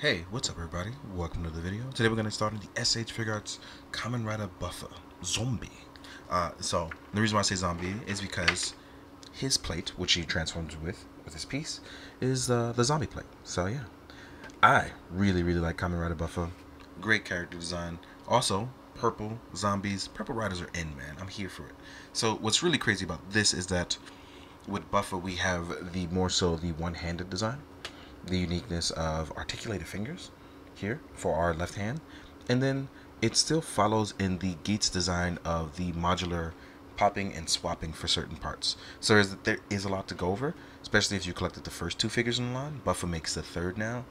Hey, what's up everybody? Welcome to the video. Today we're going to start on the SH Figure Figuarts Kamen Rider Buffa Zombie. Uh, so, the reason why I say zombie is because his plate, which he transforms with, with his piece, is uh, the zombie plate. So yeah, I really, really like Kamen Rider Buffa. Great character design. Also, purple zombies. Purple riders are in, man. I'm here for it. So what's really crazy about this is that with Buffa we have the more so the one-handed design the uniqueness of articulated fingers here for our left hand. And then it still follows in the Geats design of the modular popping and swapping for certain parts. So there's, a lot to go over, especially if you collected the first two figures in the line. Buffa makes the third now.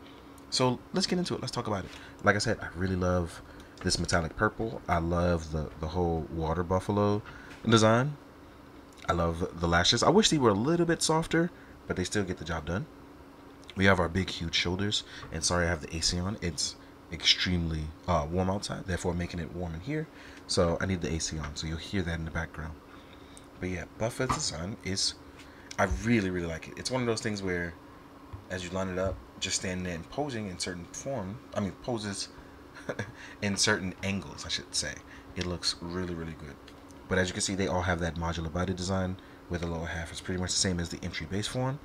So let's get into it. Let's talk about it. Like I said, I really love this metallic purple. I love the, the whole water buffalo design. I love the lashes. I wish they were a little bit softer, but they still get the job done. We have our big, huge shoulders. And sorry, I have the AC on. It's extremely uh, warm outside, therefore making it warm in here. So I need the AC on, so you'll hear that in the background. But yeah, Buffa the Sun is, I really, really like it. It's one of those things where, as you line it up, just standing there and posing in certain form, I mean poses in certain angles, I should say. It looks really, really good. But as you can see, they all have that modular body design, where the lower half is pretty much the same as the entry base form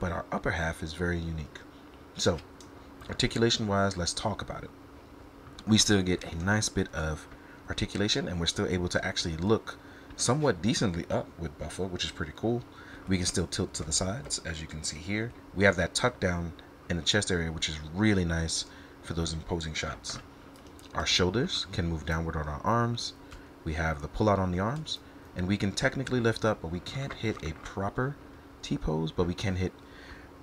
but our upper half is very unique. So, articulation wise, let's talk about it. We still get a nice bit of articulation, and we're still able to actually look somewhat decently up with Buffa, which is pretty cool. We can still tilt to the sides, as you can see here. We have that tuck down in the chest area, which is really nice for those imposing shots. Our shoulders can move downward on our arms. We have the pull out on the arms, and we can technically lift up, but we can't hit a proper T-pose, but we can hit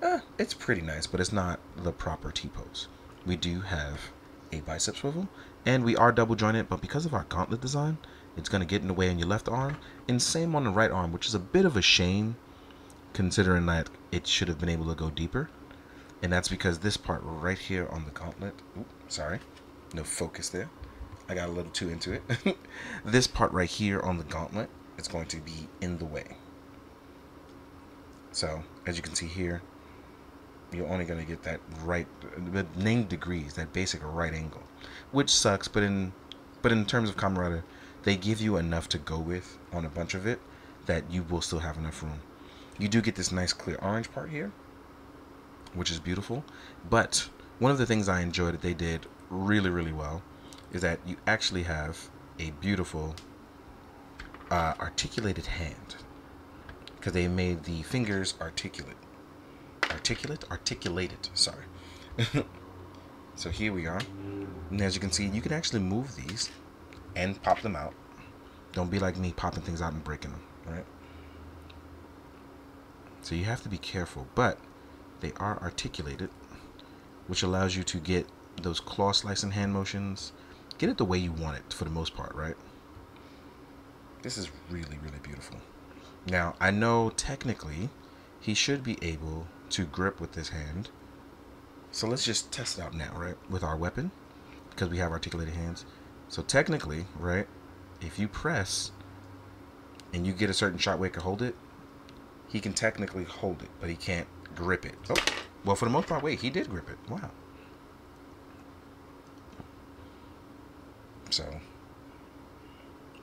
eh, it's pretty nice, but it's not the proper T-pose. We do have a bicep swivel, and we are double jointed, but because of our gauntlet design, it's going to get in the way on your left arm, and same on the right arm, which is a bit of a shame, considering that it should have been able to go deeper. And that's because this part right here on the gauntlet, sorry, no focus there. I got a little too into it. this part right here on the gauntlet is going to be in the way. So, as you can see here, you're only going to get that right but 90 degrees that basic right angle which sucks but in but in terms of Rider they give you enough to go with on a bunch of it that you will still have enough room. You do get this nice clear orange part here which is beautiful but one of the things I enjoyed that they did really really well is that you actually have a beautiful uh, articulated hand because they made the fingers articulate articulate, articulated, sorry. so here we are. And as you can see, you can actually move these and pop them out. Don't be like me popping things out and breaking them, right? So you have to be careful, but they are articulated, which allows you to get those claw slicing hand motions, get it the way you want it for the most part, right? This is really, really beautiful. Now, I know technically he should be able to grip with this hand. So let's just test it out now, right? With our weapon, because we have articulated hands. So technically, right, if you press and you get a certain shot where it can hold it, he can technically hold it, but he can't grip it. Oh, well, for the most part, wait, he did grip it. Wow. So,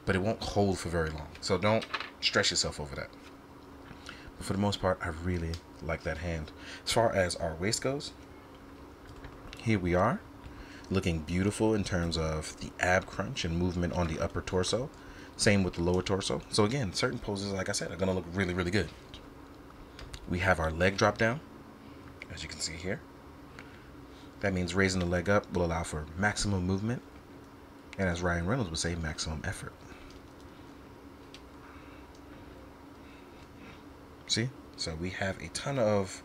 but it won't hold for very long. So don't stress yourself over that. But for the most part, I really like that hand. As far as our waist goes, here we are, looking beautiful in terms of the ab crunch and movement on the upper torso. Same with the lower torso. So again, certain poses, like I said, are going to look really, really good. We have our leg drop down, as you can see here. That means raising the leg up will allow for maximum movement, and as Ryan Reynolds would say, maximum effort. See? So we have a ton of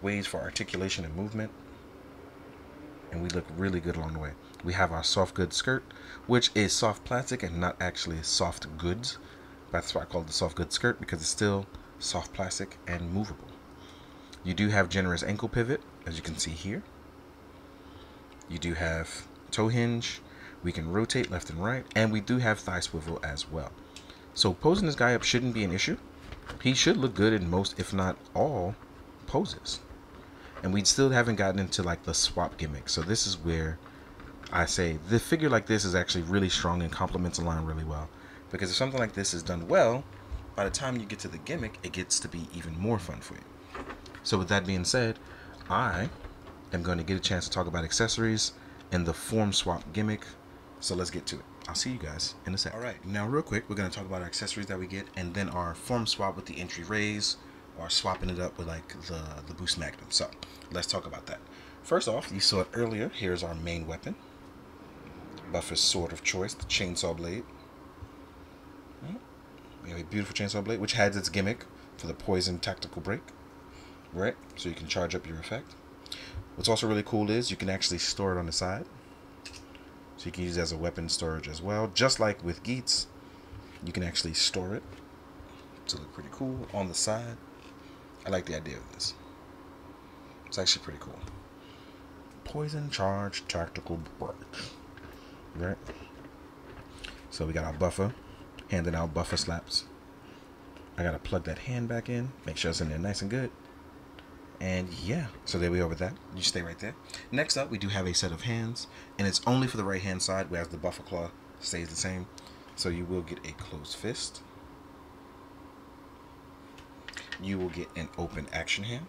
ways for articulation and movement. And we look really good along the way. We have our soft goods skirt, which is soft plastic and not actually soft goods. That's why I call it the soft goods skirt because it's still soft plastic and movable. You do have generous ankle pivot, as you can see here. You do have toe hinge. We can rotate left and right. And we do have thigh swivel as well. So posing this guy up shouldn't be an issue he should look good in most, if not all, poses. and we still haven't gotten into like the swap gimmick. So this is where I say the figure like this is actually really strong and complements the line really well. Because if something like this is done well, by the time you get to the gimmick, it gets to be even more fun for you. So with that being said, I am going to get a chance to talk about accessories and the form swap gimmick. So let's get to it. I'll see you guys in a sec. All right, now real quick, we're to talk about our accessories that we get and then our form swap with the entry raise or swapping it up with like the, the boost magnum. So let's talk about that. First off, you saw it earlier. Here's our main weapon. Buffa's sword of choice, the chainsaw blade. Mm-hmm. We have a beautiful chainsaw blade, which has its gimmick for the poison tactical break. Right? So you can charge up your effect. What's also really cool is you can actually store it on the side. So you can use it as a weapon storage as well. Just like with Geats, you can actually store it to look pretty cool on the side. I like the idea of this. It's actually pretty cool. Poison charge tactical break. Right? So we got our Buffa, handing out Buffa slaps. I gotta plug that hand back in, make sure it's in there nice and good. And yeah, so there we are with that. You stay right there. Next up, we do have a set of hands, and it's only for the right hand side, whereas the Buffa claw stays the same. So you will get a closed fist. You will get an open action hand.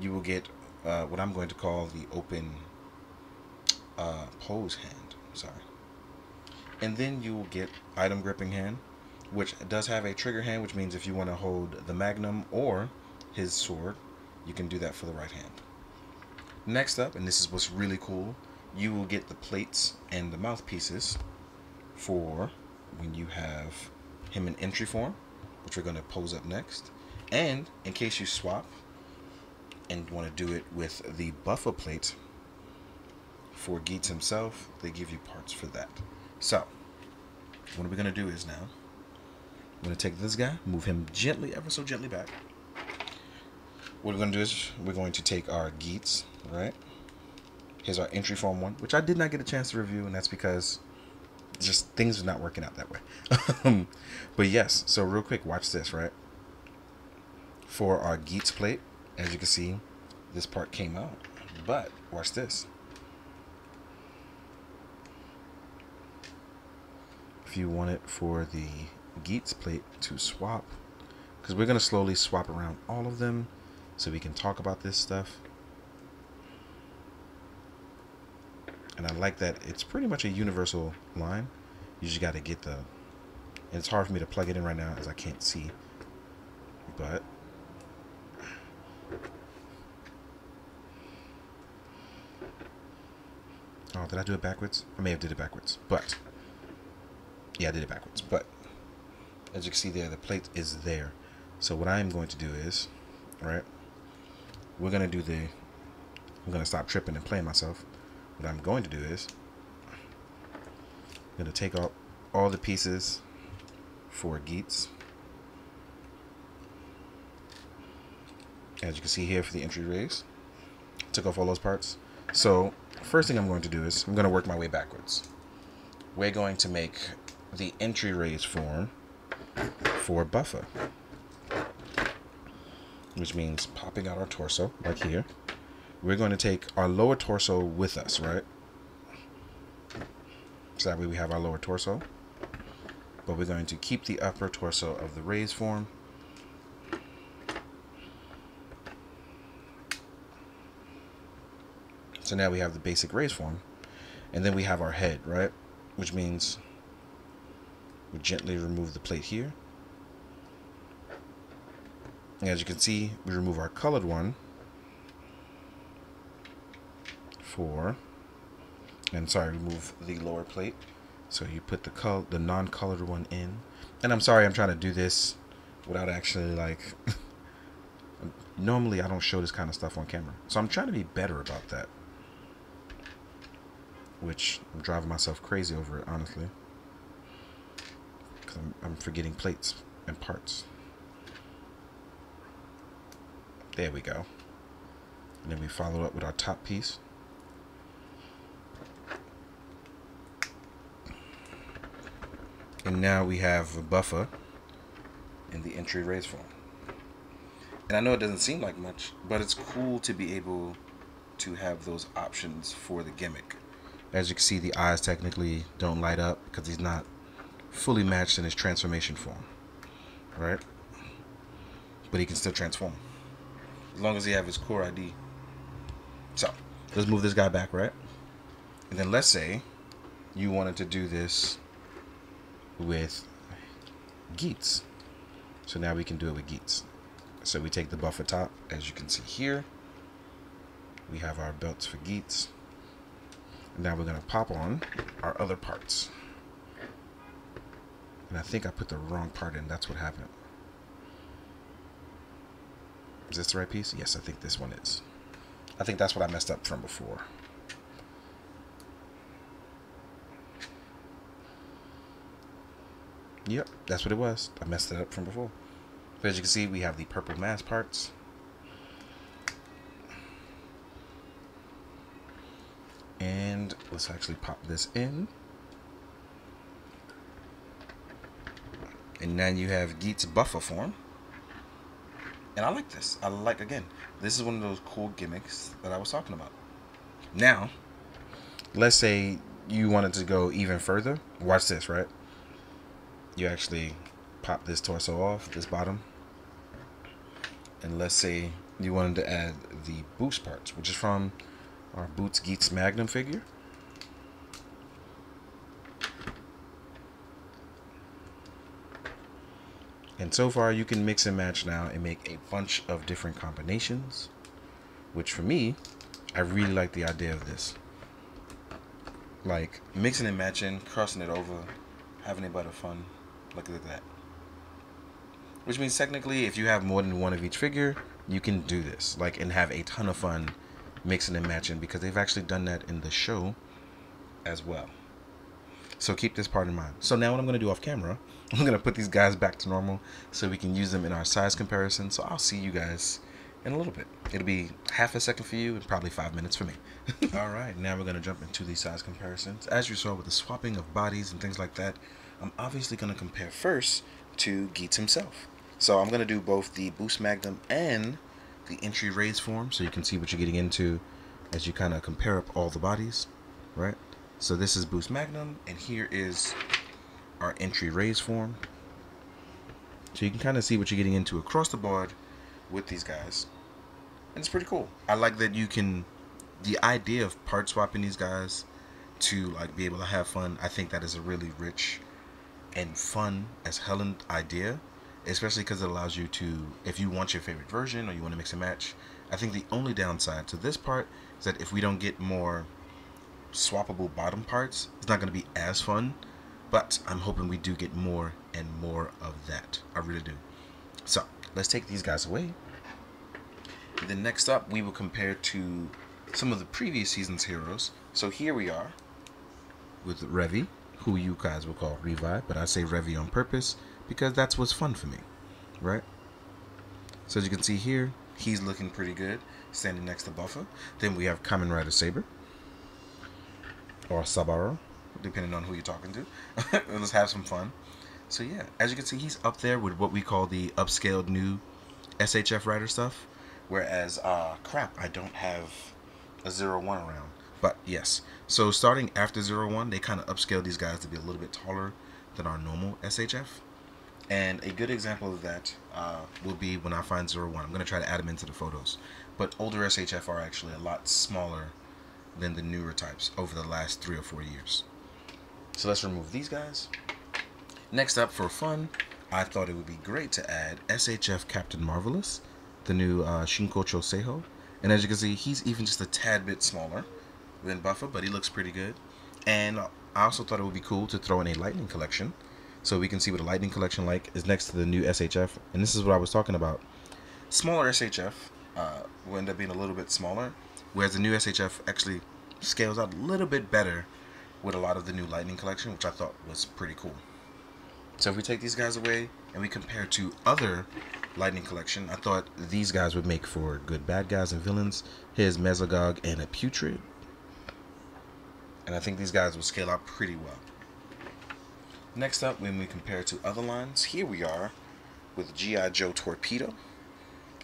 You will get uh, what I'm going to call the open uh, pose hand. Sorry. And then you will get item gripping hand, which does have a trigger hand, which means if you want to hold the magnum or his sword, you can do that for the right hand. Next up, and this is what's really cool, you will get the plates and the mouthpieces for when you have him in entry form, which we're going to pose up next. And in case you swap and want to do it with the Buffa plate for Geats himself, they give you parts for that. So, what we're going to do is now, I'm going to take this guy, move him gently, ever so gently back. What we're going to do is we're going to take our Geats, right? Here's our entry form one, which I did not get a chance to review, and that's because just things are not working out that way. But yes, so real quick, watch this, right? For our Geats plate, as you can see, this part came out. But watch this. If you want it for the Geats plate to swap, because we're going to slowly swap around all of them so we can talk about this stuff. and I like that it's pretty much a universal line. You just got to get the. And it's hard for me to plug it in right now as I can't see. But. Oh, did I do it backwards? I may have did it backwards, but yeah, I did it backwards. But as you can see there, the plate is there. So what I am going to do is, right? We're gonna do the. I'm gonna stop tripping and playing myself what I'm going to do is I'm to take out all the pieces for Geats. As you can see here for the entry raise. Took off all those parts. So first thing I'm going to do is I'm going to work my way backwards. We're going to make the entry raise form for Buffa. Which means popping out our torso, like here we're going to take our lower torso with us, right? So that way we have our lower torso. But we're going to keep the upper torso of the raised form. So now we have the basic raised form. And then we have our head, right? Which means we gently remove the plate here. And as you can see, we remove our colored one four. And sorry, remove the lower plate. So you put the col the non-colored one in. And I'm sorry, I'm trying to do this without actually like. normally, I don't show this kind of stuff on camera, so I'm trying to be better about that. Which I'm driving myself crazy over it, honestly. Because I'm, I'm forgetting plates and parts. There we go. And then we follow up with our top piece. And now we have a Buffa in the entry raise form. And I know it doesn't seem like much, but it's cool to be able to have those options for the gimmick. As you can see, the eyes technically don't light up because he's not fully matched in his transformation form, right? But he can still transform as long as he have his core ID. So let's move this guy back, right? And then let's say you wanted to do this with Geats. So now we can do it with Geats. So we take the Buffa top, as you can see here. We have our belts for Geats. And now we're going to pop on our other parts. And I think I put the wrong part in. That's what happened. Is this the right piece? Yes, I think this one is. I think that's what I messed up from before. Yep, that's what it was. I messed it up from before. But as you can see, we have the purple mass parts. And let's actually pop this in. And then you have Geet's Buffa form. And I like this. I like, again, this is one of those cool gimmicks that I was talking about. Now, let's say you wanted to go even further. Watch this, right? You actually pop this torso off, this bottom. And let's say you wanted to add the boost parts, which is from our Boost Geats Magnum figure. And so far you can mix and match now and make a bunch of different combinations. Which for me, I really like the idea of this. Like mixing and matching, crossing it over, having a bit of fun. Look at that. Which means technically if you have more than one of each figure, you can do this. Like and have a ton of fun mixing and matching because they've actually done that in the show as well. So keep this part in mind. So now what I'm going to do off camera, I'm going to put these guys back to normal so we can use them in our size comparison. So I'll see you guys in a little bit. It'll be half a second for you and probably five minutes for me. All right, now we're going to jump into these size comparisons. As you saw with the swapping of bodies and things like that, I'm obviously going to compare first to Geats himself. So I'm going to do both the Boost Magnum and the entry raise form so you can see what you're getting into as you kind of compare up all the bodies, right? So this is Boost Magnum, and here is our entry raise form. So you can kind of see what you're getting into across the board with these guys. And it's pretty cool. I like that you can, the idea of part swapping these guys to like be able to have fun, I think that is a really rich and fun as Helen idea. Especially because it allows you to, if you want your favorite version or you want to mix and match. I think the only downside to this part is that if we don't get more swappable bottom parts, it's not going to be as fun. But I'm hoping we do get more and more of that. I really do. So let's take these guys away. then next up, we will compare to some of the previous season's heroes. So here we are with Revy, who you guys will call Revive, but I say Revy on purpose because that's what's fun for me, right? So as you can see here, he's looking pretty good, standing next to Buffa. Then we have Kamen Rider Saber, or Sabaro, depending on who you're talking to. Let's have some fun. So yeah, as you can see, he's up there with what we call the upscaled new SHF rider stuff. Whereas, uh, crap, I don't have a zero one around. But yes, so starting after zero one, they kind of upscale these guys to be a little bit taller than our normal SHF. And a good example of that uh, will be when I find zero one. I'm going to try to add them into the photos. But older SHF are actually a lot smaller than the newer types over the last three or four years. So let's remove these guys. Next up for fun, I thought it would be great to add SHF Captain Marvelous, the new uh, Shinkocho Seiho. And as you can see, he's even just a tad bit smaller than Buffa, but he looks pretty good. And I also thought it would be cool to throw in a Lightning Collection. So we can see what a Lightning Collection like is next to the new SHF. And this is what I was talking about. Smaller SHF uh, will end up being a little bit smaller, whereas the new SHF actually scales out a little bit better with a lot of the new Lightning Collection, which I thought was pretty cool. So if we take these guys away and we compare to other Lightning Collection, I thought these guys would make for good bad guys and villains. Here's Mesogog and a Putrid. And I think these guys will scale out pretty well. Next up, when we compare to other lines, here we are with G.I. Joe Torpedo.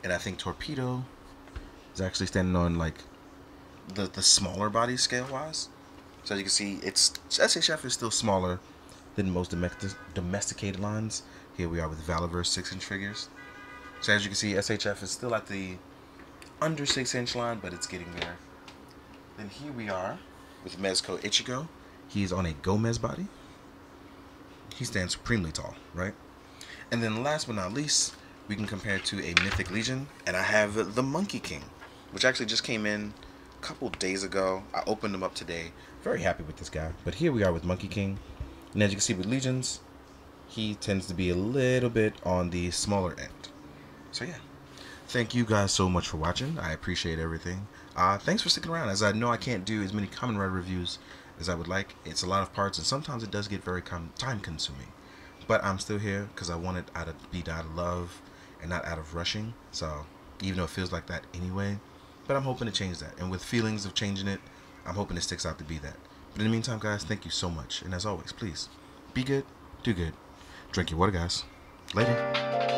and I think Torpedo is actually standing on like the the smaller body scale wise. So as you can see, it's SHF is still smaller than most domestic, domesticated lines. Here we are with Valaverse 6 inch figures. So as you can see, SHF is still at the under 6 inch line, but it's getting there. Then here we are with Mezco Ichigo. He's on a Gomez body. He stands supremely tall, right? And then last but not least, we can compare to a Mythic Legion, and I have the Monkey King, which actually just came in couple days ago. I opened them up today. Very happy with this guy. But here we are with Monkey King. And as you can see with Legions, he tends to be a little bit on the smaller end. So yeah. Thank you guys so much for watching. I appreciate everything. Uh, thanks for sticking around, as I know I can't do as many Kamen Rider reviews as I would like. It's a lot of parts, and sometimes it does get very time consuming. But I'm still here because I want it out of be out of love and not out of rushing. So even though it feels like that anyway, but I'm hoping to change that. And with feelings of changing it, I'm hoping it sticks out to be that. But in the meantime, guys, thank you so much. And as always, please be good, do good, drink your water, guys. Later.